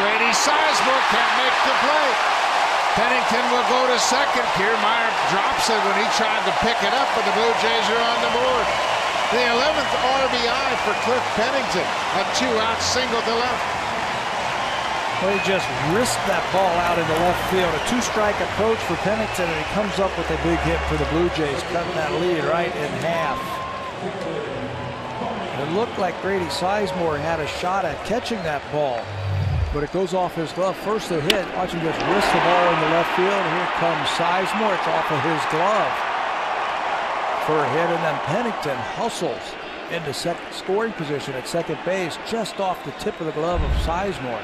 Grady Sizemore can't make the play. Pennington will go to second. Kiermaier drops it when he tried to pick it up, but the Blue Jays are on the board. The 11th RBI for Cliff Pennington. A two-out single to left. Well, he just risked that ball out into left field. A two-strike approach for Pennington, and he comes up with a big hit for the Blue Jays, cutting that lead right in half. Looked like Grady Sizemore had a shot at catching that ball but it goes off his glove. First the hit, watch him just whisk the ball in the left field. Here comes Sizemore, it's off of his glove for a hit, and then Pennington hustles into second scoring position at second base, just off the tip of the glove of Sizemore.